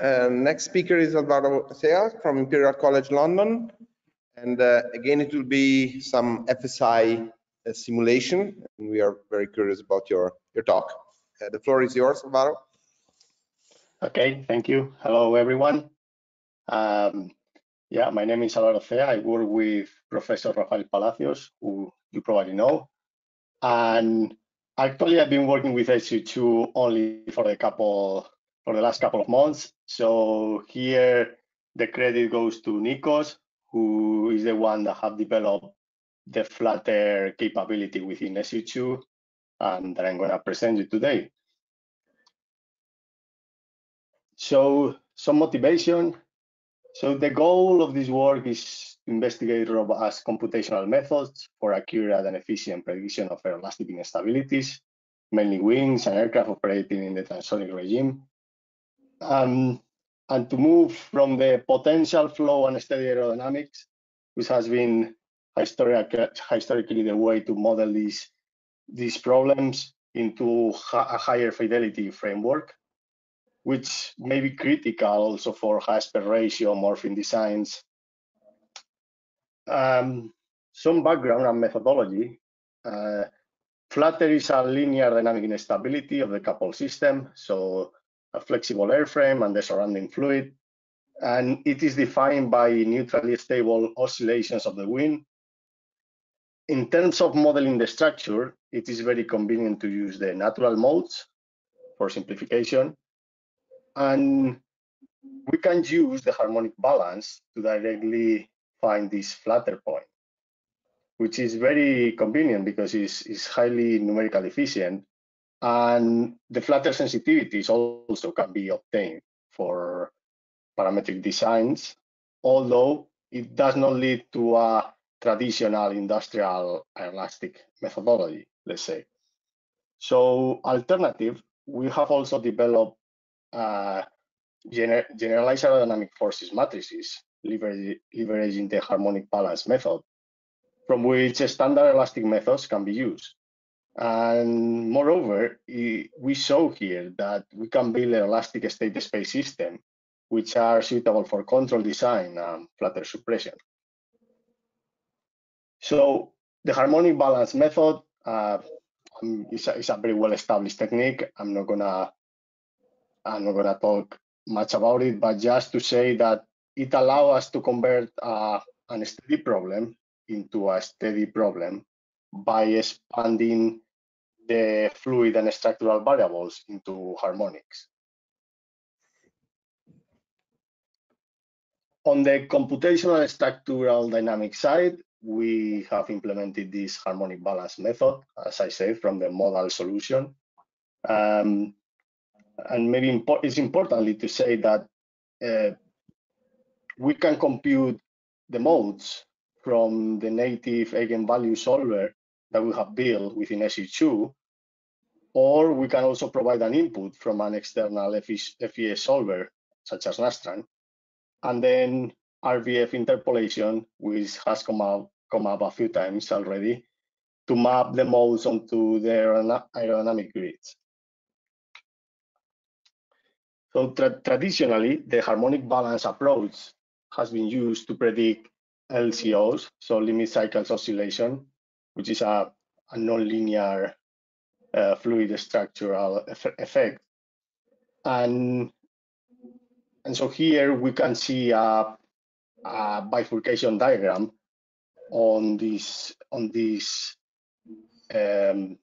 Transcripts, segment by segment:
Uh, next speaker is Alvaro Cea from Imperial College London. And uh, again, it will be some FSI uh, simulation. And we are very curious about your, your talk. Uh, the floor is yours, Alvaro. Okay, thank you. Hello, everyone. Um, yeah, my name is Alvaro Cea. I work with Professor Rafael Palacios, who you probably know. And actually, I've been working with SU2 only for a couple for the last couple of months. So here the credit goes to Nikos, who is the one that have developed the Flutter capability within SU2 and that I'm going to present you today. So some motivation. So the goal of this work is to investigate robust computational methods for accurate and efficient prediction of elastic instabilities, mainly wings and aircraft operating in the transonic regime um, and to move from the potential flow and steady aerodynamics, which has been historically the way to model these, these problems into a higher fidelity framework, which may be critical also for high aspect ratio morphing designs. Um, some background and methodology. Uh, Flutter is a linear dynamic instability of the coupled system. So a flexible airframe and the surrounding fluid. And it is defined by neutrally stable oscillations of the wing. In terms of modeling the structure, it is very convenient to use the natural modes for simplification. And we can use the harmonic balance to directly find this flutter point, which is very convenient because it's, it's highly numerically efficient and the flutter sensitivities also can be obtained for parametric designs, although it does not lead to a traditional industrial elastic methodology, let's say. So alternative, we have also developed uh, gener generalized aerodynamic forces matrices, leveraging the harmonic balance method, from which standard elastic methods can be used. And moreover, we show here that we can build an elastic state space system, which are suitable for control design and flutter suppression. So the harmonic balance method uh, um, is, a, is a very well-established technique. I'm not gonna I'm not gonna talk much about it, but just to say that it allows us to convert uh, an steady problem into a steady problem by expanding the fluid and structural variables into harmonics. On the computational structural dynamic side, we have implemented this harmonic balance method, as I said, from the modal solution. Um, and maybe impo it's importantly to say that uh, we can compute the modes from the native eigenvalue solver that we have built within SU2, or we can also provide an input from an external FEA solver, such as Nastran, and then RBF interpolation, which has come up, come up a few times already, to map the modes onto the aerodynamic grids. So tra traditionally, the harmonic balance approach has been used to predict LCOs, so limit cycles oscillation, which is a, a nonlinear uh, fluid structural effect. And, and so here we can see a, a bifurcation diagram on this on this um,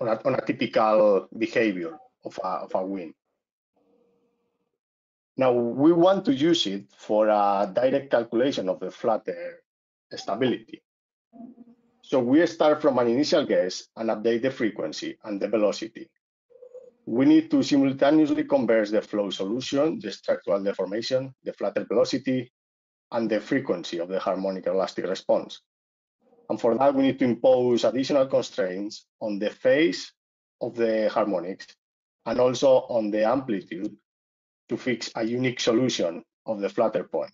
on, a, on a typical behavior of a, of a wind. Now we want to use it for a direct calculation of the flutter stability. So we start from an initial guess and update the frequency and the velocity. We need to simultaneously converge the flow solution, the structural deformation, the flutter velocity, and the frequency of the harmonic elastic response. And for that, we need to impose additional constraints on the phase of the harmonics and also on the amplitude to fix a unique solution of the flutter point.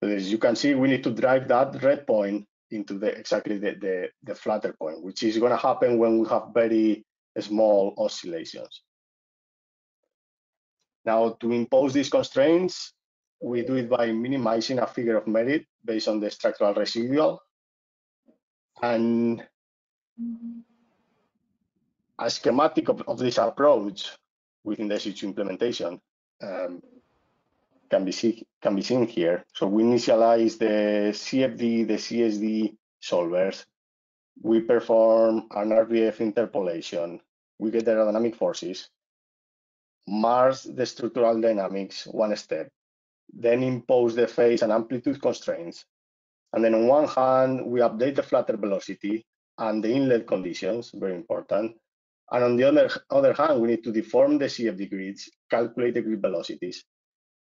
As you can see, we need to drive that red point into the exactly the, the, the flutter point, which is going to happen when we have very small oscillations. Now, to impose these constraints, we do it by minimizing a figure of merit based on the structural residual. And a schematic of, of this approach within the SU2 implementation um, can be see, can be seen here. So we initialize the CFD, the CSD solvers. We perform an RBF interpolation. We get the aerodynamic forces, Mars the structural dynamics one step, then impose the phase and amplitude constraints. And then on one hand, we update the flutter velocity and the inlet conditions, very important. And on the other, other hand, we need to deform the CFD grids, calculate the grid velocities.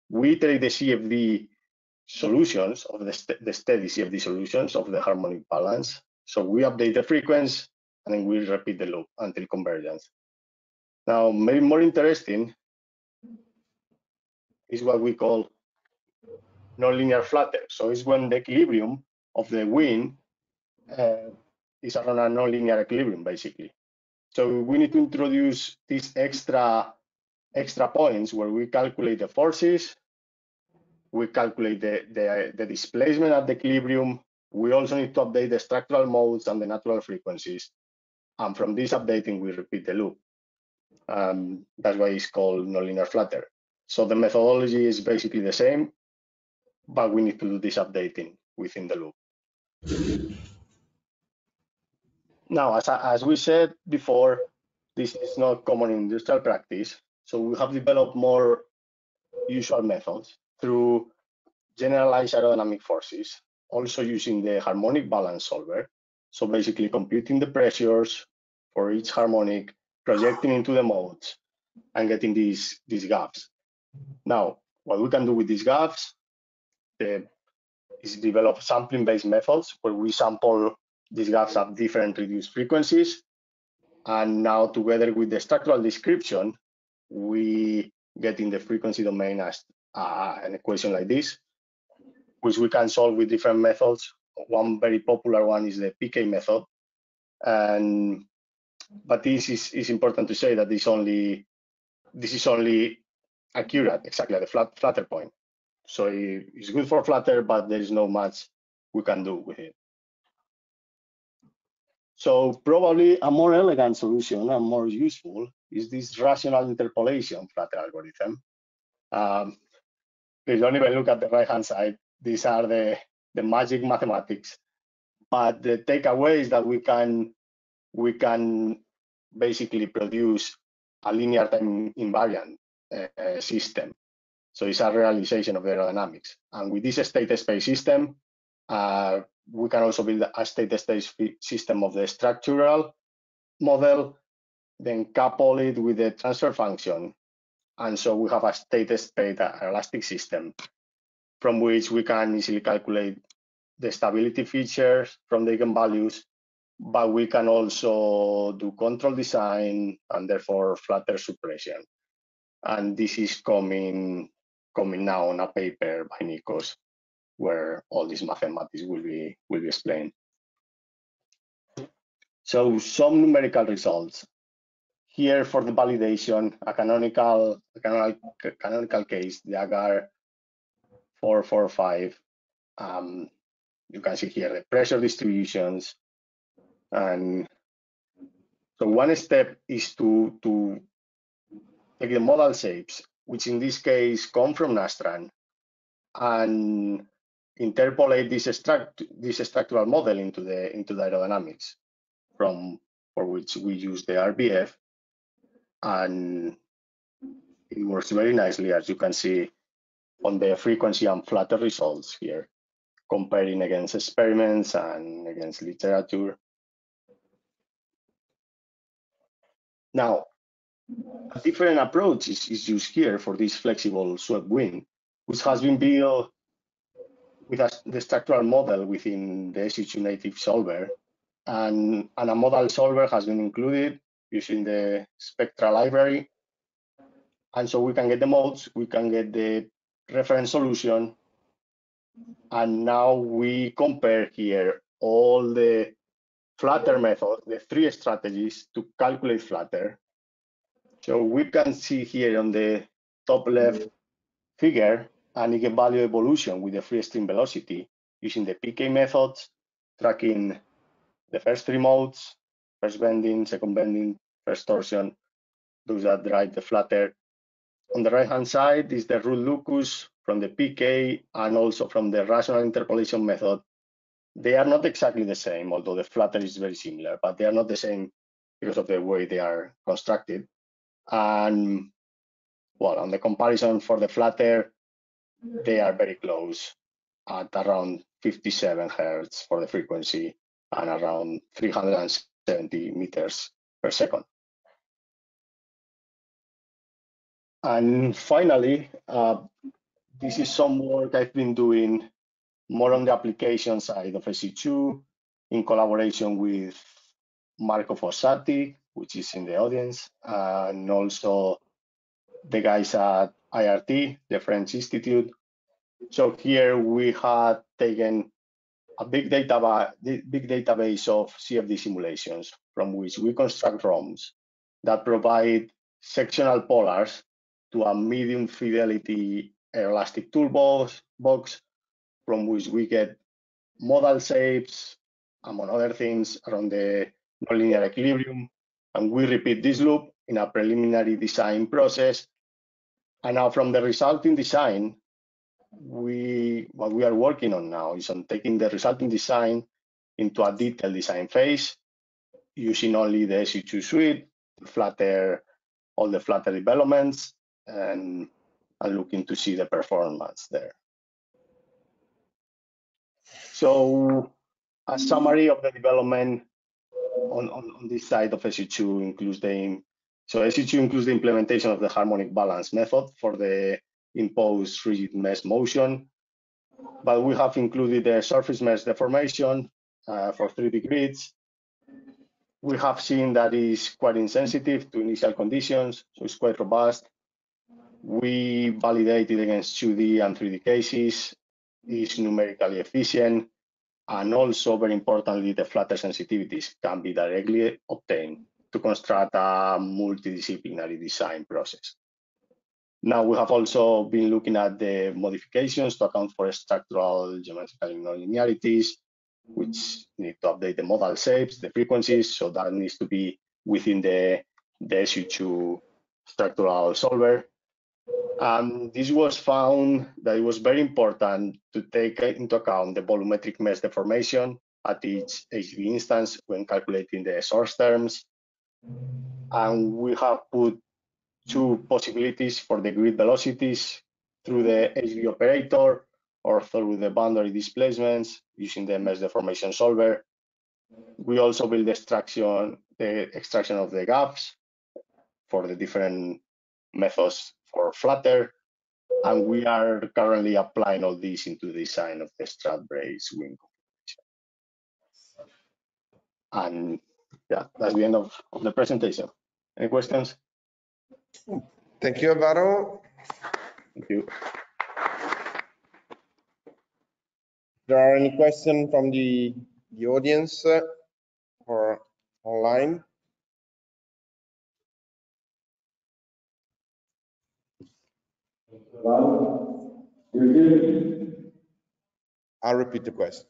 We take the CFD solutions of the, st the steady CFD solutions of the harmonic balance. So we update the frequency and then we repeat the loop until convergence. Now, maybe more interesting is what we call nonlinear flutter. So it's when the equilibrium of the wind uh, is around a nonlinear equilibrium, basically. So we need to introduce this extra extra points where we calculate the forces, we calculate the, the, the displacement at the equilibrium. We also need to update the structural modes and the natural frequencies. And from this updating, we repeat the loop. Um, that's why it's called nonlinear flutter. So the methodology is basically the same, but we need to do this updating within the loop. Now, as, as we said before, this is not common in industrial practice. So we have developed more usual methods through generalized aerodynamic forces, also using the harmonic balance solver. So basically computing the pressures for each harmonic, projecting into the modes, and getting these, these GAFs. Now, what we can do with these GAFs the, is develop sampling-based methods where we sample these GAFs at different reduced frequencies. And now together with the structural description, we get in the frequency domain as uh, an equation like this, which we can solve with different methods. One very popular one is the PK method. And but this is, is important to say that this only this is only accurate exactly at the flat, flutter point. So it's good for flutter, but there is no much we can do with it. So probably a more elegant solution and more useful is this rational interpolation flutter algorithm. Um, please don't even look at the right-hand side. These are the, the magic mathematics. But the takeaway is that we can we can basically produce a linear time invariant uh, system. So it's a realization of aerodynamics. And with this state space system, uh, we can also build a state space system of the structural model, then couple it with the transfer function. And so we have a state space elastic system from which we can easily calculate the stability features from the eigenvalues, but we can also do control design and therefore flutter suppression. And this is coming coming now on a paper by Nikos where all these mathematics will be will be explained. So some numerical results. Here for the validation, a canonical, a canonical, canonical case, the AGARD 445. Um, you can see here the pressure distributions. And so one step is to, to take the model shapes, which in this case come from Nastran, and interpolate this, struct, this structural model into the into the aerodynamics from for which we use the RBF and it works very nicely as you can see on the frequency and flutter results here comparing against experiments and against literature. Now, a different approach is, is used here for this flexible swept wing, which has been built with a, the structural model within the SU2 native solver. And, and a modal solver has been included using the Spectra library. And so we can get the modes, we can get the reference solution. And now we compare here all the flutter methods, the three strategies to calculate flutter. So we can see here on the top left figure an eigenvalue evolution with the free stream velocity using the PK methods, tracking the first three modes, first bending, second bending, first torsion, those that drive the flutter. On the right-hand side is the root locus from the PK and also from the rational interpolation method. They are not exactly the same, although the flutter is very similar, but they are not the same because of the way they are constructed. And well, on the comparison for the flutter, they are very close at around 57 hertz for the frequency and around 370 meters per second. And finally, uh, this is some work I've been doing more on the application side of SU2 in collaboration with Marco Fossati, which is in the audience, and also the guys at IRT, the French Institute. So here we had taken a big, data big database of CFD simulations from which we construct ROMs that provide sectional polars to a medium fidelity elastic toolbox box from which we get modal shapes, among other things, around the nonlinear equilibrium. And we repeat this loop in a preliminary design process. And now from the resulting design, we what we are working on now is on taking the resulting design into a detailed design phase using only the SU2 suite, Flutter, all the Flutter developments, and, and looking to see the performance there. So a summary of the development on, on, on this side of SU2 includes the so SU2 includes the implementation of the harmonic balance method for the imposed rigid mesh motion, but we have included the surface mesh deformation uh, for 3D grids. We have seen that is quite insensitive to initial conditions, so it's quite robust. We validated against 2D and 3D cases, is numerically efficient, and also very importantly, the flutter sensitivities can be directly obtained to construct a multidisciplinary design process. Now we have also been looking at the modifications to account for structural geometrical nonlinearities, which need to update the modal shapes, the frequencies, so that needs to be within the, the SU2 structural solver. And this was found that it was very important to take into account the volumetric mesh deformation at each HB instance when calculating the source terms. And we have put two possibilities for the grid velocities through the HB operator or through the boundary displacements using the mesh deformation solver. We also build the extraction, the extraction of the GAFs for the different methods for Flutter. And we are currently applying all this into the design of the strut brace wing And yeah, that's the end of the presentation. Any questions? Thank you, Alvaro. Thank you. There are any questions from the, the audience uh, or online? I'll repeat the question.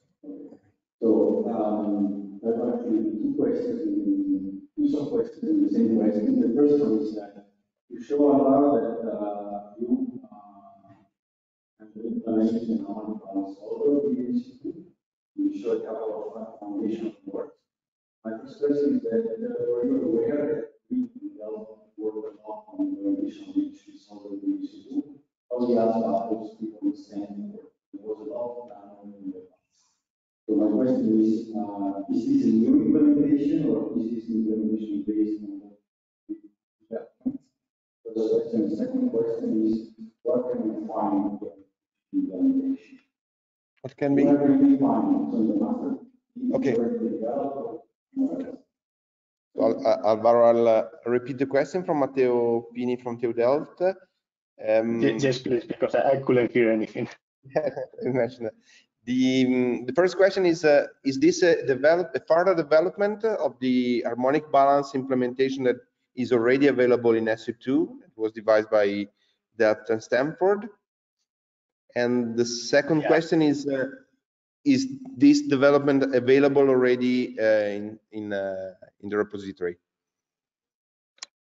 So um, I've actually two questions, two sub-questions in the same question. The first one is that you show a lot that uh, you uh, have the implementation on solver you show a couple of foundation work. My first question is that uh, were you aware that we developed work a lot on the which we solver PhD? How we asked about those people understand work. There was a lot done in the past. So my question is, uh, is this a new implementation or is this implementation based on first question. The second question is, what can we find in the animation? What can be? What can we find from the master? Okay. So, uh, Alvaro, I'll uh, repeat the question from Matteo Pini from TU Delft. Um, yes, please, because I couldn't hear anything. mentioned the um, the first question is uh, is this a develop a further development of the harmonic balance implementation that is already available in SU2. It was devised by Delft and Stanford. And the second Yeah. question is, uh, is this development available already uh, in in uh, in the repository?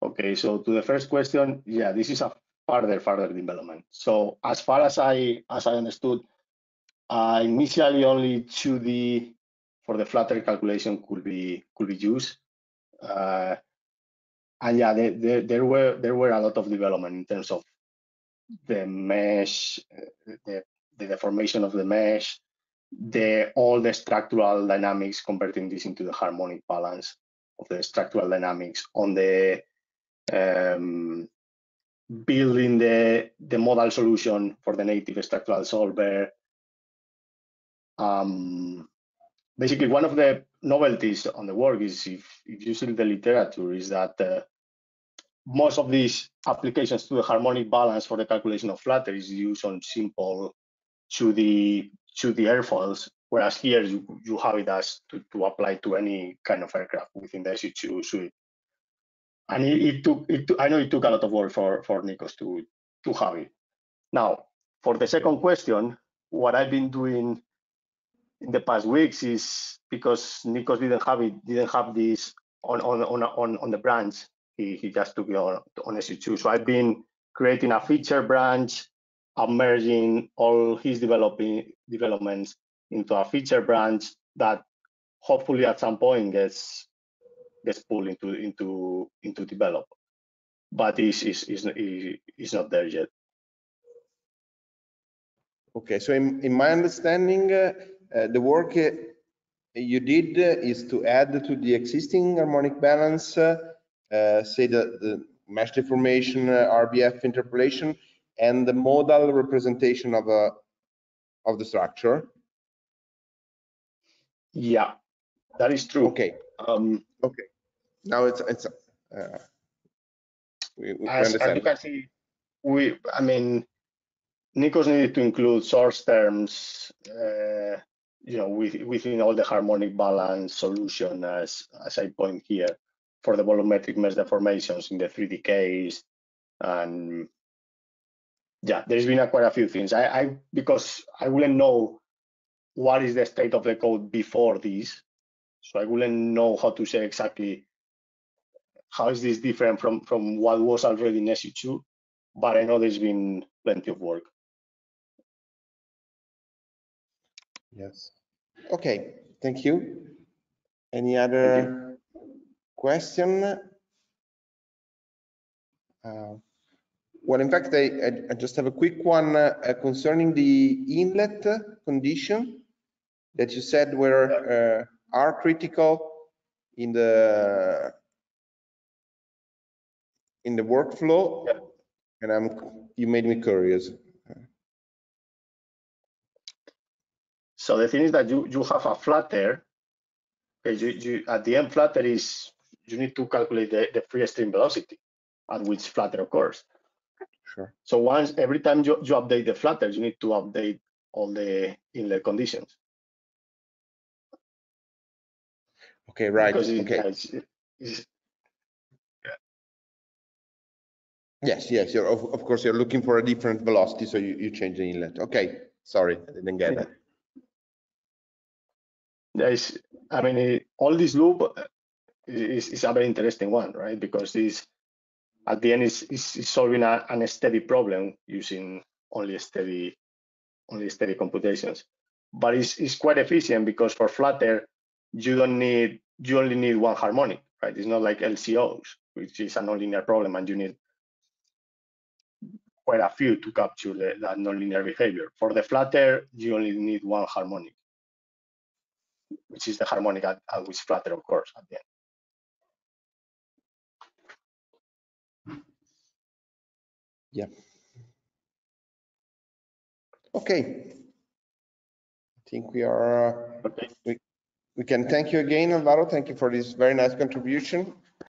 Okay, so to the first question, yeah, this is a further further development. So as far as I as I understood, uh, initially only 2D for the flutter calculation could be could be used. And yeah, there, there, there were there were a lot of development in terms of the mesh, the, the deformation of the mesh, the all the structural dynamics, converting this into the harmonic balance of the structural dynamics on the um, building the the modal solution for the native structural solver. Um, basically, one of the novelties on the work is if, if you see the literature is that uh, most of these applications to the harmonic balance for the calculation of flutter is used on simple to the to the airfoils, whereas here you, you have it as to, to apply to any kind of aircraft within the SU2 suite and it, it took it took- I know it took a lot of work for for Nikos to to have it. Now, for the second question, what I've been doing in the past weeks is because Nikos didn't have it, didn't have this on on on on, on the branch. He he just took it on on SU2. So I've been creating a feature branch, and merging all his developing developments into a feature branch that hopefully at some point gets gets pulled into into into develop, but is is is is not there yet. Okay, so in, in my understanding, uh, the work uh, you did uh, is to add to the existing harmonic balance, uh, uh, say the, the mesh deformation, uh, RBF interpolation, and the modal representation of a of the structure. Yeah, that is true. Okay, Um, now it's it's. Uh, we, we as, as you can see, we I mean, Nikos needed to include source terms, uh, you know, with, within all the harmonic balance solution as as I point here for the volumetric mesh deformations in the 3D case, and yeah, there's been a, quite a few things. I, I because I wouldn't know what is the state of the code before this, so I wouldn't know how to say exactly how is this different from from what was already in SU2, but I know there's been plenty of work. Yes. Okay, thank you. Any other question? Uh, Well, in fact, I, I- I just have a quick one uh, concerning the inlet condition that you said were, uh, are critical in the in the workflow. And I'm, you made me curious. So the thing is that you you have a flutter. Okay, you, you at the end flutter is you need to calculate the, the free stream velocity at which flutter occurs. Sure. So once every time you, you update the flutter, you need to update all the inlet conditions. Okay, right, Because okay. it's- it's- Yes, yes, you're, of, of course, you're looking for a different velocity, so you, you change the inlet. Okay, sorry, I didn't get that. Is, I mean, all this loop uh, is, is a very interesting one, right? Because this, at the end, is, is, is solving a, an steady problem using only steady, only steady computations. But it's, it's quite efficient because for Flutter, you don't need, you only need one harmonic, right? It's not like LCOs, which is a nonlinear problem, and you need quite a few to capture the, that nonlinear behavior. For the Flutter, you only need one harmonic which is the harmonic at, at which flutter occurs at the end. Yeah. Okay. I think we are, uh, Okay. we can thank you again, Alvaro. Thank you for this very nice contribution.